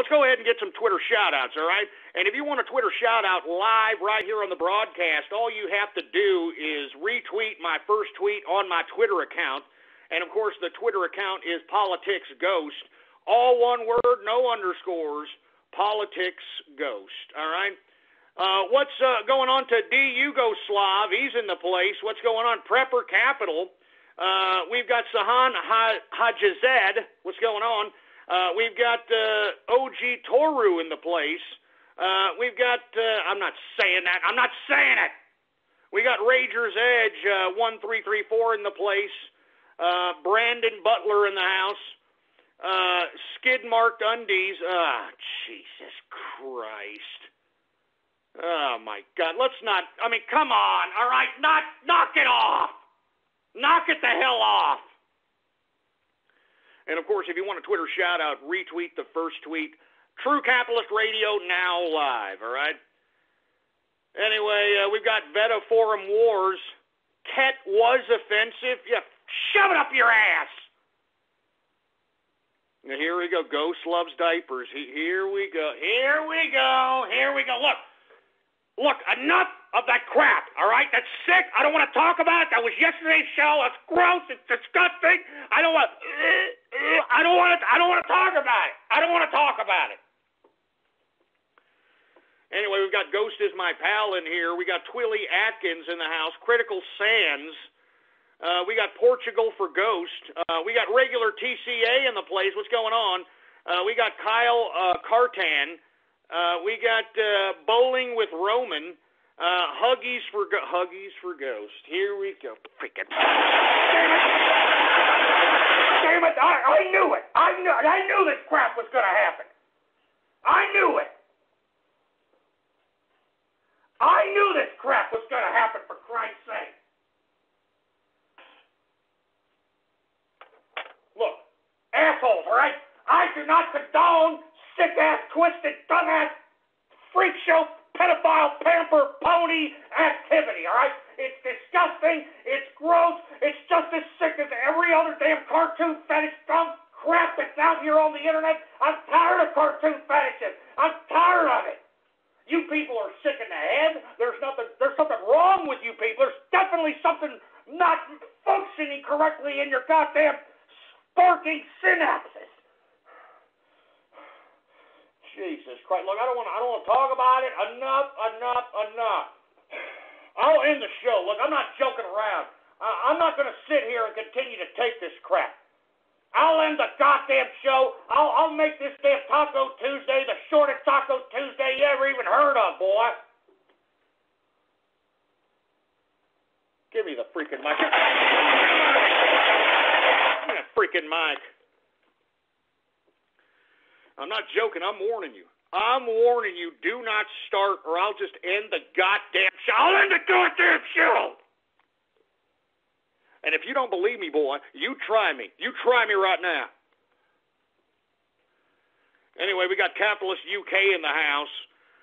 let's go ahead and get some Twitter shout outs, all right? And if you want a Twitter shout out live right here on the broadcast, all you have to do is retweet my first tweet on my Twitter account. And of course, the Twitter account is Politics Ghost. All one word, no underscores. Politics Ghost. All right. Uh, what's uh, going on to D Yugoslav? He's in the place. What's going on? Prepper Capital. Uh, we've got Sahan Hajized. What's going on? Uh, we've got uh, OG Toru in the place. Uh, we've got, uh, I'm not saying that. I'm not saying it. We got Rager's Edge uh, 1334 in the place. Uh, Brandon Butler in the house. Uh, skid marked undies. Ah, oh, Jesus Christ. Oh my God. Let's not. I mean, come on. All right, not knock it off. Knock it the hell off. And of course, if you want a Twitter shout out, retweet the first tweet. True Capitalist Radio now live, all right? Anyway, uh, we've got Veta Forum Wars. Ket was offensive. Yeah, shove it up your ass. Now, here we go. Ghost loves diapers. Here we go. Here we go. Here we go. Look, look, enough of that crap, all right? That's sick. I don't want to talk about it. That was yesterday's show. It's gross. It's disgusting. I don't want. I don't want to. I don't want to talk about it. I don't want to talk about it. Anyway, we've got Ghost is my pal in here. We got Twilly Atkins in the house. Critical Sands. Uh, we got Portugal for Ghost. Uh, we got regular TCA in the place. What's going on? Uh, we got Kyle uh, Cartan. Uh, we got uh, Bowling with Roman. Uh, Huggies for go- Huggies for Ghost. Here we go. Freaking. Damn it! I, I knew it. I knew. I knew this crap was gonna happen. I knew it. I knew this crap was gonna happen. For Christ's sake. Look, assholes. All right. I do not condone sick ass, twisted, dumbass, freak show pedophile, pamper, pony activity, all right? It's disgusting. It's gross. It's just as sick as every other damn cartoon fetish dumb crap that's out here on the internet. I'm tired of cartoon fetishes. I'm tired of it. You people are sick in the head. There's nothing. There's something wrong with you people. There's definitely something not functioning correctly in your goddamn sparking synapses. Jesus Christ. Look, I don't want to I don't want to talk about it. Enough, enough, enough. I'll end the show. Look, I'm not joking around. I, I'm not going to sit here and continue to take this crap. I'll end the goddamn show. I'll, I'll make this damn Taco Tuesday the shortest Taco Tuesday you ever even heard of, boy. Give me the freaking mic. Give me freaking mic. I'm not joking. I'm warning you. I'm warning you. Do not start, or I'll just end the goddamn show. I'll end the goddamn show. And if you don't believe me, boy, you try me. You try me right now. Anyway, we got Capitalist UK in the house.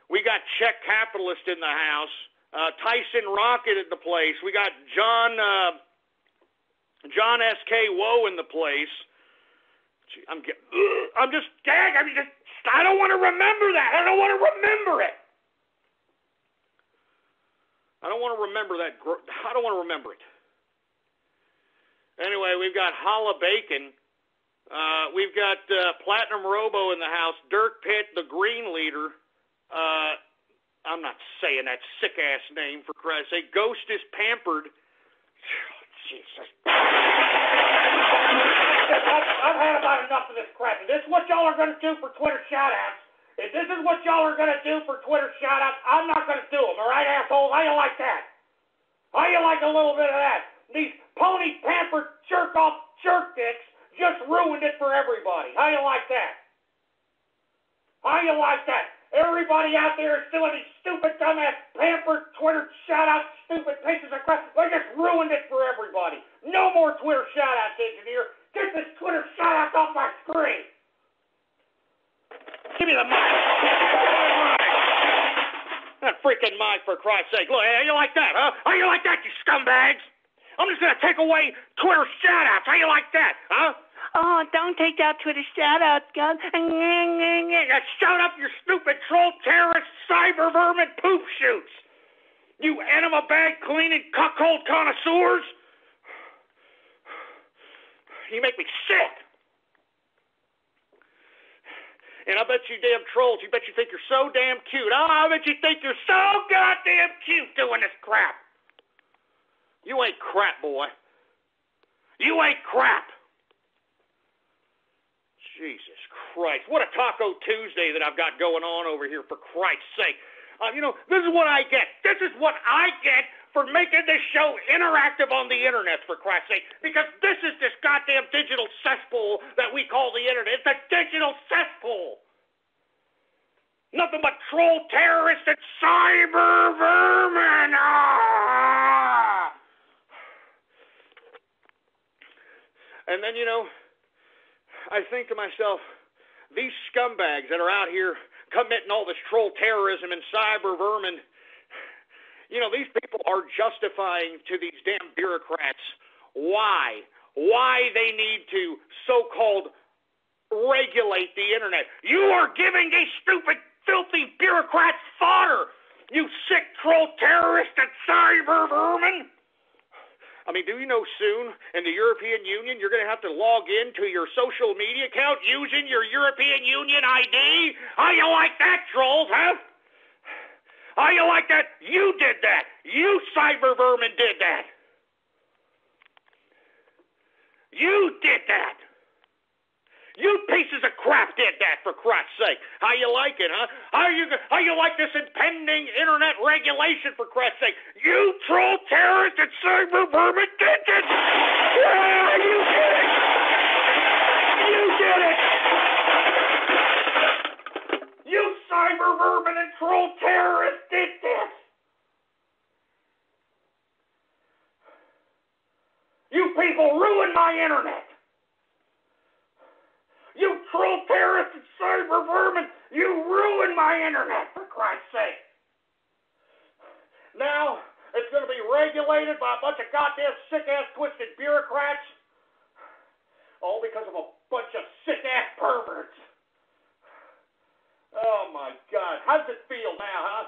We got Czech Capitalist in the house. Uh, Tyson Rocket in the place. We got John uh, John S.K. Woe in the place. I'm get, I'm just gagged. I'm just I don't want to remember that. I don't want to remember it. I don't want to remember that. I don't want to remember it. Anyway, we've got Holla Bacon. Uh, we've got uh, Platinum Robo in the house. Dirk Pitt, the Green Leader. Uh, I'm not saying that sick ass name for Christ's sake. Ghost is pampered. Jesus. I've, had about enough of this crap. If this is what y'all are going to do for Twitter shoutouts, if this is what y'all are going to do for Twitter shoutouts, I'm not going to do them, all right, assholes? How you like that? How you like a little bit of that? These pony pampered jerk off jerk dicks just ruined it for everybody. How you like that? How you like that? Everybody out there is doing these stupid, dumbass, pampered Twitter shout-outs, stupid pieces of crap. They just ruined it for everybody. No more Twitter shout-outs, engineer. Get this Twitter shout-out off my screen. Give me the mic. That freaking mic, for Christ's sake. Look, how you like that, huh? How you like that, you scumbags? I'm just going to take away Twitter shout-outs. How you like that, huh? Oh, don't take that Twitter shout out, Gus. Now shut up, you stupid troll terrorist cyber vermin poop shoots. You enema bag cleaning cuckold connoisseurs. You make me sick. And I bet you damn trolls, you bet you think you're so damn cute. Oh, I bet you think you're so goddamn cute doing this crap. You ain't crap, boy. You ain't crap. Jesus Christ. What a Taco Tuesday that I've got going on over here, for Christ's sake. Uh, you know, this is what I get. This is what I get for making this show interactive on the internet, for Christ's sake. Because this is this goddamn digital cesspool that we call the internet. It's a digital cesspool. Nothing but troll terrorists and cyber vermin. Ah! And then, you know, I think to myself, these scumbags that are out here committing all this troll terrorism and cyber vermin you know, these people are justifying to these damn bureaucrats why, why they need to so-called regulate the internet. You are giving these stupid, filthy bureaucrats fodder. You sick troll terrorist and cyber vermin. I mean, do you know soon in the European Union you're going to have to log in to your social media account using your European Union ID? How you like that, trolls, huh? How you like that? You did that. You cyber vermin did that. You did that. You pieces of crap did that for Christ's sake. How you like it, huh? How you how you like this impending internet regulation for Christ's sake? You troll terrorist and cyber vermin did it. Yeah, you did it. You did it. Cyber vermin and troll terrorist did this. You people ruined my internet. You troll terrorists and cyber vermin, you ruined my internet, for Christ's sake. Now, it's going to be regulated by a bunch of goddamn sick-ass twisted bureaucrats, all because of a bunch of sick-ass perverts. Oh, my God. How does it feel now, huh?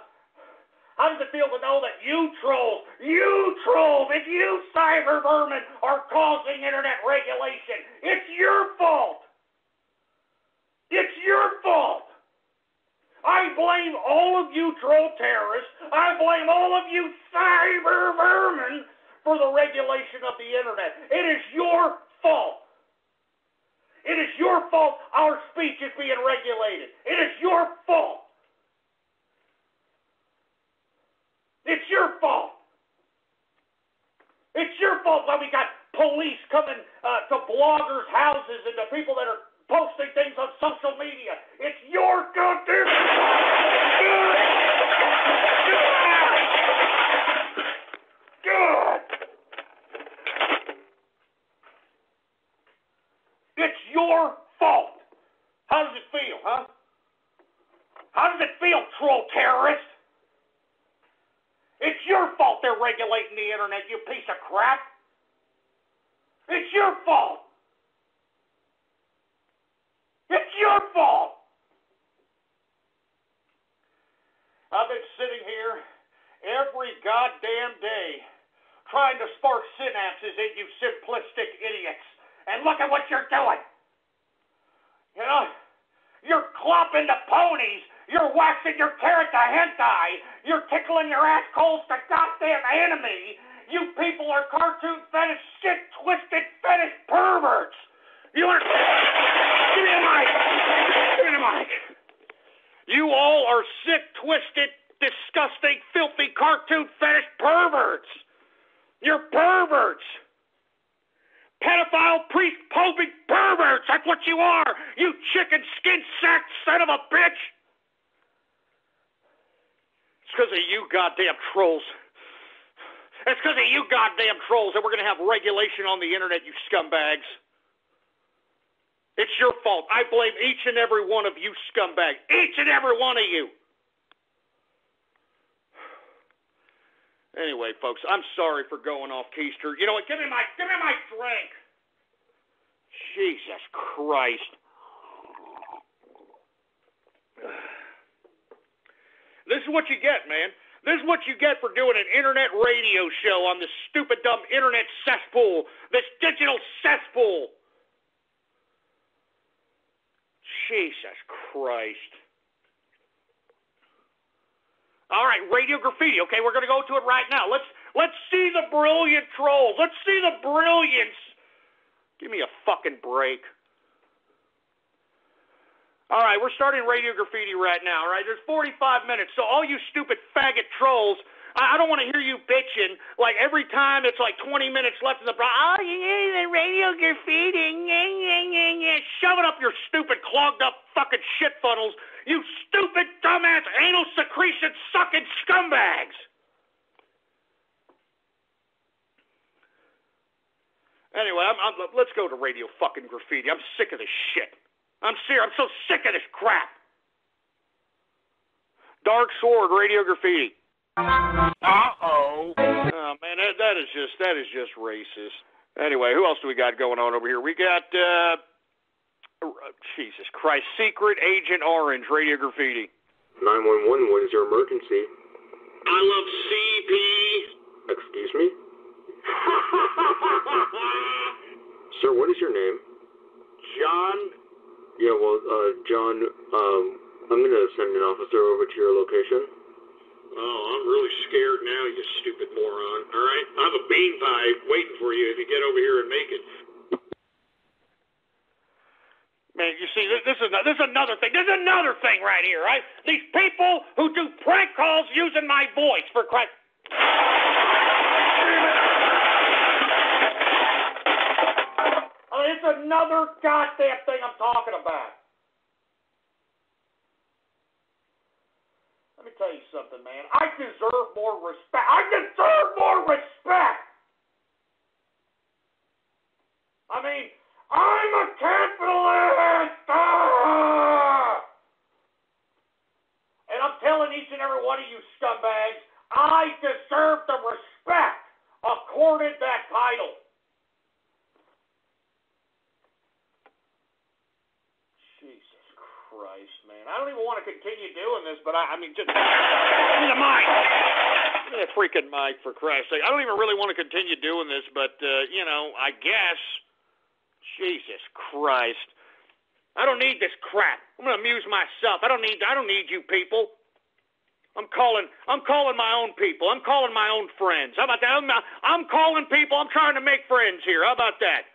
How does it feel to know that you trolls, you trolls, and you cyber vermin are causing internet regulation? It's your fault. It's your fault. I blame all of you troll terrorists. I blame all of you cyber vermin for the regulation of the internet. It is your fault. Fault our speech is being regulated. It is your fault. It's your fault. It's your fault that we got police coming uh, to bloggers' houses and the people that are posting things on social media. It's your goddamn. fault. Good. It's your fault. How does it feel, huh? How does it feel, troll terrorist? It's your fault they're regulating the internet, you piece of crap. It's your fault. It's your fault. I've been sitting here every goddamn day trying to spark synapses in you simplistic idiots. And look at what you're doing. You know, you're clopping the ponies. You're waxing your carrot to hentai. You're tickling your ass coals to goddamn enemy. You people are cartoon fetish, shit twisted fetish perverts. You want Give me a mic. Give me the mic. You all are sick, twisted, disgusting, filthy cartoon fetish perverts. You're perverts. Pedophile, priest, poping perverts. That's what you are. You chicken skin sack son of a bitch. It's because of you goddamn trolls. It's because of you goddamn trolls that we're going to have regulation on the internet, you scumbags. It's your fault. I blame each and every one of you scumbags. Each and every one of you. Anyway, folks, I'm sorry for going off keister. You know what? Give me my give me my drink. Jesus Christ. This is what you get, man. This is what you get for doing an internet radio show on this stupid, dumb internet cesspool, this digital cesspool. Jesus Christ. All right, radio graffiti. Okay, we're going to go to it right now. Let's let's see the brilliant trolls. Let's see the brilliance. Give me a fucking break. All right, we're starting radio graffiti right now. All right, there's 45 minutes. So all you stupid faggot trolls, I, I don't want to hear you bitching like every time it's like 20 minutes left in the. Oh, yeah, the radio graffiti. Yeah, yeah, yeah, yeah. Shove it up your stupid clogged up fucking shit funnels you stupid, dumbass, anal secretion sucking scumbags! Anyway, I'm, I'm, let's go to radio fucking graffiti. I'm sick of this shit. I'm serious. I'm so sick of this crap. Dark Sword Radio Graffiti. Uh oh. Oh man, that, that is just that is just racist. Anyway, who else do we got going on over here? We got uh, Jesus Christ, Secret Agent Orange, Radio Graffiti. 911, what is your emergency? I love CP. Excuse me? Sir, what is your name? John. Yeah, well, uh, John, um, I'm gonna send an officer over to your location. Oh, I'm really scared now, you stupid moron. All right, I have a bean pie waiting for you if you get over here and make it. Man, you see, this, this is this is another thing. This is another thing right here, right? These people who do prank calls using my voice for Christ. Oh, it's another goddamn thing I'm talking about. Let me tell you something, man. I deserve more respect. I deserve more respect. I mean, I'm a capitalist! Ah! And I'm telling each and every one of you scumbags, I deserve the respect accorded that title. Jesus Christ, man. I don't even want to continue doing this, but I, I mean, just give me the mic. Give me the freaking mic, for Christ's sake. I don't even really want to continue doing this, but, uh, you know, I guess Jesus Christ. I don't need this crap. I'm going to amuse myself. I don't need I don't need you people. I'm calling I'm calling my own people. I'm calling my own friends. How about that? I'm, I'm calling people. I'm trying to make friends here. How about that?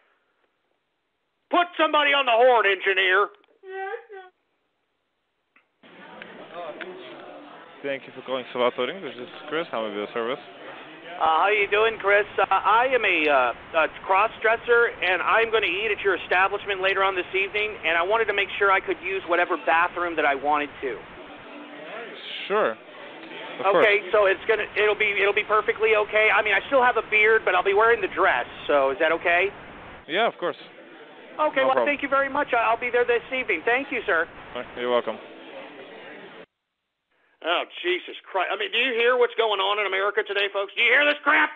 Put somebody on the horn, engineer. Thank you for calling Salvatore. This is Chris. How may I be of service? Uh, how you doing, Chris? Uh, I am a, uh, a cross-dresser, and I'm going to eat at your establishment later on this evening, and I wanted to make sure I could use whatever bathroom that I wanted to. Sure. Of okay, course. so it's gonna it'll be it'll be perfectly okay. I mean, I still have a beard, but I'll be wearing the dress. So is that okay? Yeah, of course. Okay, No well, problem. thank you very much. I'll be there this evening. Thank you, sir. You're welcome. Oh, Jesus Christ. I mean, do you hear what's going on in America today, folks? Do you hear this crap?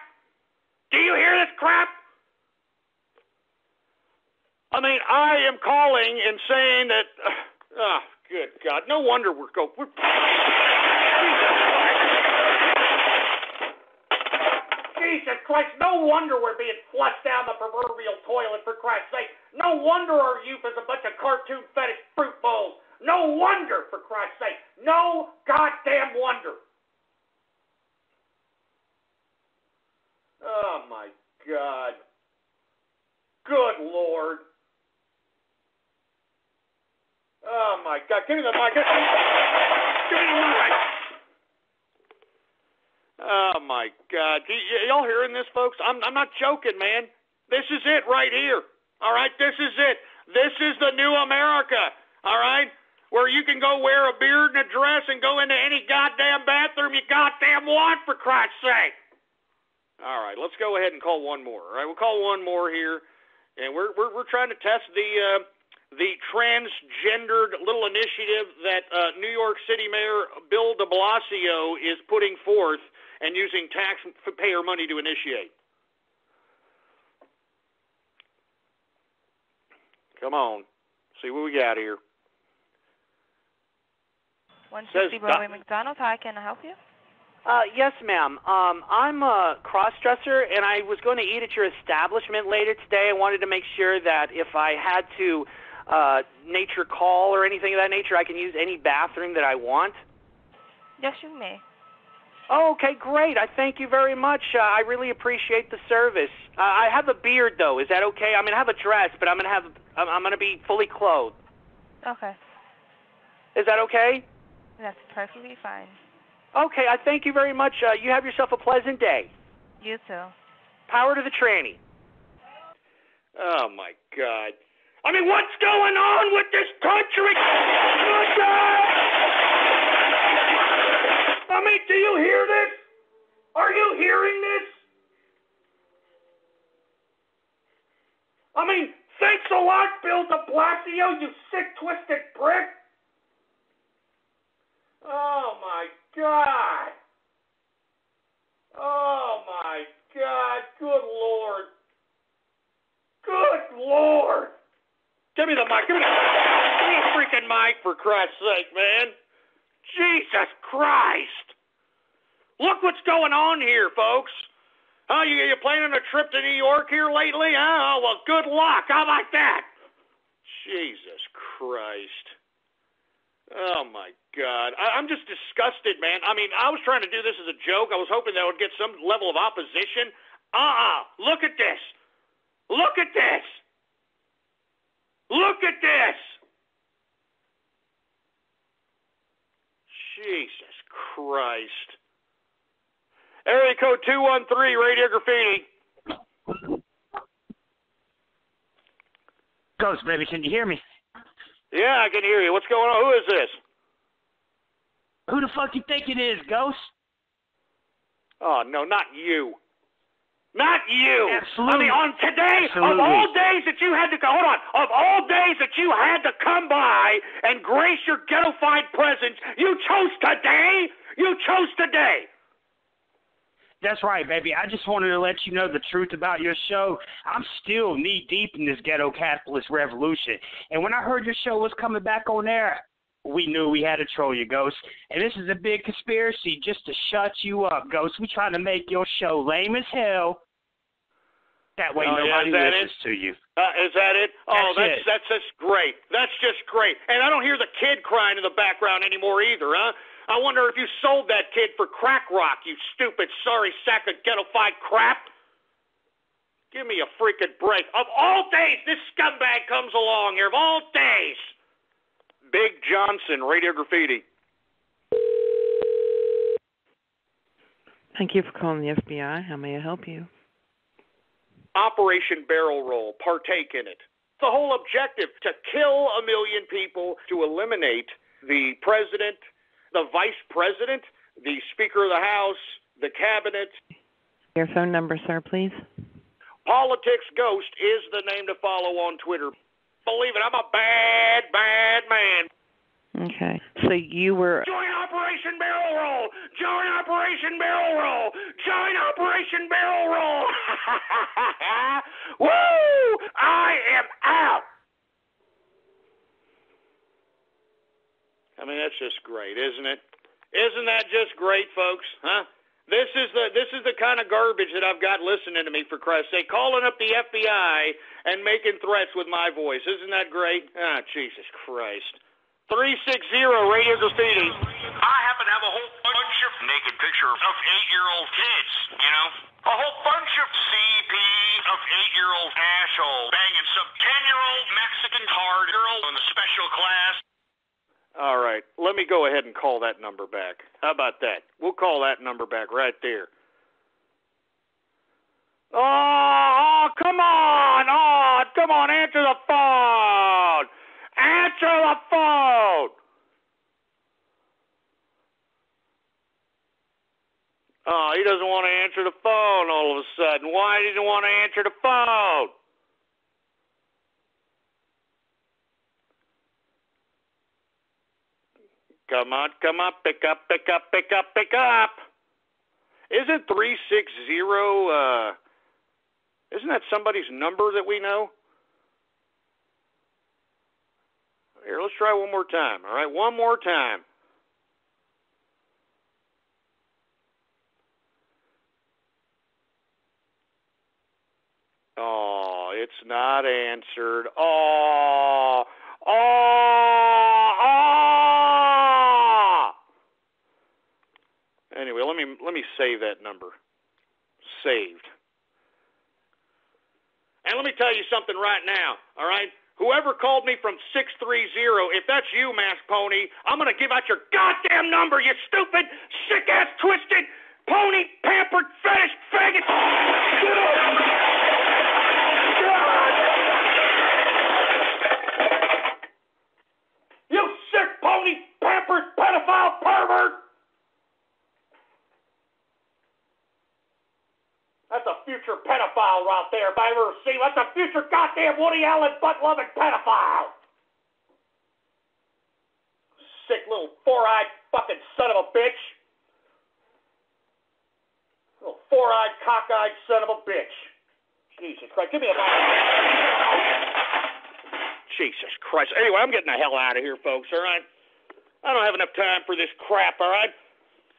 Do you hear this crap? I mean, I am calling and saying that. Uh, oh, good God. No wonder we're go. We're, Jesus Christ. No wonder we're being flushed down the proverbial toilet, for Christ's sake. No wonder our youth is a bunch of cartoon fetish fruit bowls. No wonder, for Christ's sake. No goddamn wonder. Oh, my God. Good Lord. Oh, my God. Give me the mic. Give me the mic. Oh, my God. Y- y'all hearing this, folks? I'm, I'm not joking, man. This is it right here. All right? This is it. This is the new America. All right? Where you can go wear a beard and a dress and go into any goddamn bathroom you goddamn want, for Christ's sake. All right, let's go ahead and call one more. All right, we'll call one more here, and we're we're, we're trying to test the uh, the transgendered little initiative that uh, New York City Mayor Bill De Blasio is putting forth and using taxpayer money to initiate. Come on. See what we got here. 160 Says Broadway Doc- McDonald. How can I help you? Uh, yes, ma'am. Um, I'm a cross-dresser, and I was going to eat at your establishment later today. I wanted to make sure that if I had to uh, nature call or anything of that nature, I can use any bathroom that I want. Yes, you may. Oh, okay, great. I thank you very much. Uh, I really appreciate the service. Uh, I have a beard, though. Is that okay? I'm gonna have a dress, but I'm gonna have I'm, I'm gonna be fully clothed. Okay. Is that okay? That's perfectly fine. Okay, I thank you very much. Uh, you have yourself a pleasant day. You too. Power to the tranny. Oh my God. I mean, what's going on with this country? I mean, do you hear this? Are you hearing this? I mean, thanks a lot, Bill de Blasio, you sick, twisted prick. Oh my God. Oh my God. Good Lord. Good Lord. Give me the mic. Give me the, give me the freaking mic, for Christ's sake, man. Jesus Christ. Look what's going on here, folks. Huh? You, you planning a trip to New York here lately? Oh, well, good luck. How about that? Jesus Christ. Oh, my God. I, I'm just disgusted, man. I mean, I was trying to do this as a joke. I was hoping that I would get some level of opposition. Uh-uh. Look at this. Look at this. Look at this. Jesus Christ. Area code 213, Radio Graffiti. Ghost, baby, can you hear me? Yeah, I can hear you. What's going on? Who is this? Who the fuck you think it is, Ghost? Oh, no, not you. Not you. Absolutely. I mean, on today, of all days that you had to go, hold on, of all days that you had to come by and grace your ghetto-fied presence, you chose today? You chose today. That's right, baby. I just wanted to let you know the truth about your show. I'm still knee deep in this ghetto capitalist revolution. And when I heard your show was coming back on air, we knew we had to troll you, Ghost. And this is a big conspiracy just to shut you up, Ghost. We trying to make your show lame as hell. That way Oh, nobody is that listens to you. Uh, is that it? Oh, That's that's it. that's just great. That's just great. And I don't hear the kid crying in the background anymore either, huh? I wonder if you sold that kid for crack rock, you stupid sorry sack of ghetto-fied crap. Give me a freaking break. Of all days, this scumbag comes along here. Of all days. Big Johnson, Radio Graffiti. Thank you for calling the FBI. How may I help you? Operation Barrel Roll. Partake in it. The whole objective to kill a million people, to eliminate the president, the vice president, the Speaker of the House, the cabinet. Your phone number, sir, please. Politics Ghost is the name to follow on Twitter. Believe it, I'm a bad, bad man. Okay. So you were Join Operation Barrel Roll! Join Operation Barrel Roll! Join Operation Barrel Roll! Woo! I am out! I mean, that's just great, isn't it? Isn't that just great, folks? Huh? This is the this is the kind of garbage that I've got listening to me for Christ's sake, calling up the FBI and making threats with my voice. Isn't that great? Ah, Jesus Christ. 360 Radio Graffiti. I happen to have a whole bunch of naked pictures of eight-year-old kids, you know? A whole bunch of CP of eight-year-old asshole banging some ten-year-old Mexican hard girl in the special class. All right, let me go ahead and call that number back. How about that? We'll call that number back right there. Oh, oh, come on! Oh, come on, answer the phone! Answer the phone! Oh, he doesn't want to answer the phone all of a sudden. Why didn't he want to answer the phone? Come on, come on, pick up, pick up, pick up, pick up. Isn't 360, uh, isn't that somebody's number that we know? Here, let's try one more time. All right, one more time. Oh, it's not answered. Oh, oh, oh. Anyway, let me let me save that number. Saved. And let me tell you something right now, all right? Whoever called me from 630, if that's you, Mask Pony, I'm going to give out your goddamn number, you stupid, sick ass, twisted, pony, pampered, fetish, faggot. You sick pony, pampered, pedophile, pervert. That's a future pedophile right there, if I ever see. That's a future goddamn Woody Allen butt loving pedophile. Sick little four eyed fucking son of a bitch. Little four eyed, cockeyed son of a bitch. Jesus Christ, give me a. Jesus Christ. Anyway, I'm getting the hell out of here, folks, all right? I don't have enough time for this crap, all right?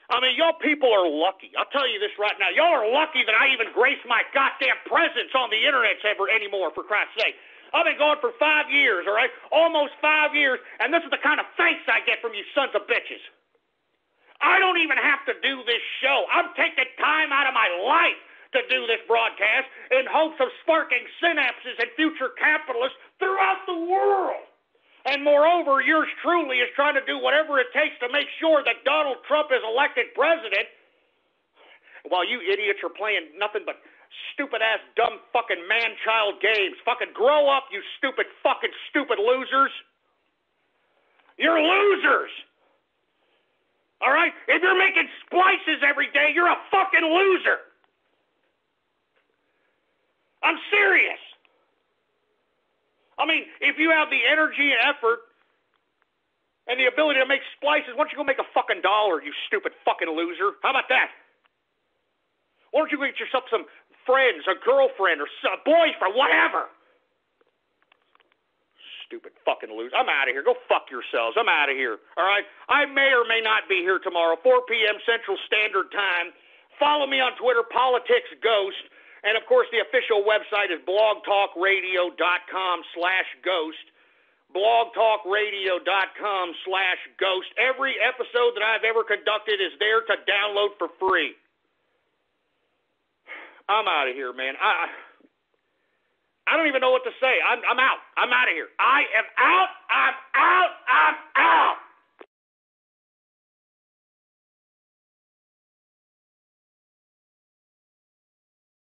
I mean, y'all people are lucky. I'll tell you this right now. Y'all are lucky that I even grace my goddamn presence on the internet ever anymore, for Christ's sake. I've been going for five years, all right? Almost five years, and this is the kind of thanks I get from you sons of bitches. I don't even have to do this show. I'm taking time out of my life to do this broadcast in hopes of sparking synapses in future capitalists throughout the world. And moreover, yours truly is trying to do whatever it takes to make sure that Donald Trump is elected president while you idiots are playing nothing but stupid ass, dumb fucking man child games. Fucking grow up, you stupid fucking stupid losers. You're losers. All right? If you're making splices every day, you're a fucking loser. I'm serious. I mean, if you have the energy and effort and the ability to make splices, why don't you go make a fucking dollar, you stupid fucking loser? How about that? Why don't you get yourself some friends, a girlfriend, or a boyfriend, whatever? Stupid fucking loser. I'm out of here. Go fuck yourselves. I'm out of here. All right? I may or may not be here tomorrow, 4 p.m. Central Standard Time. Follow me on Twitter, Politics Ghost. And of course, the official website is blogtalkradio.com slash ghost. Blogtalkradio.com slash ghost. Every episode that I've ever conducted is there to download for free. I'm out of here, man. I I don't even know what to say. I'm I'm out. I'm out of here. I am out. I'm out. I'm out.